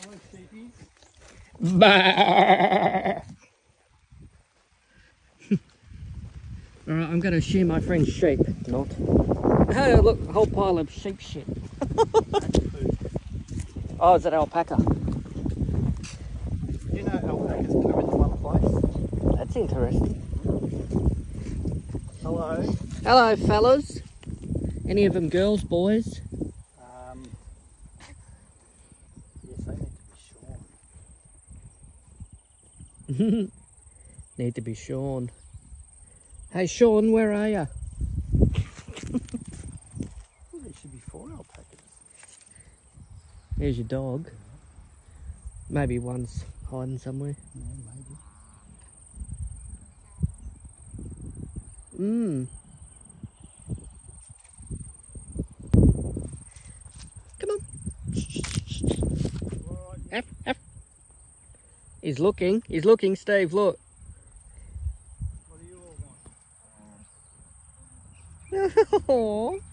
Bah. Alright, I'm going to share my friend's sheep. Not. Hey, look, a whole pile of sheep shit. oh, is that alpaca? You know alpacas poo in one place? That's interesting. Hello. Hello, fellas. Any of them girls, boys? Um, yes, they need to be shorn. Need to be Sean. Hey, Sean, where are you? Well, there should be four alpacas. There's your dog. Maybe one's hiding somewhere. No, maybe. Mmm. Come on. F, F. He's looking. He's looking, Steve. Look. What do you all want?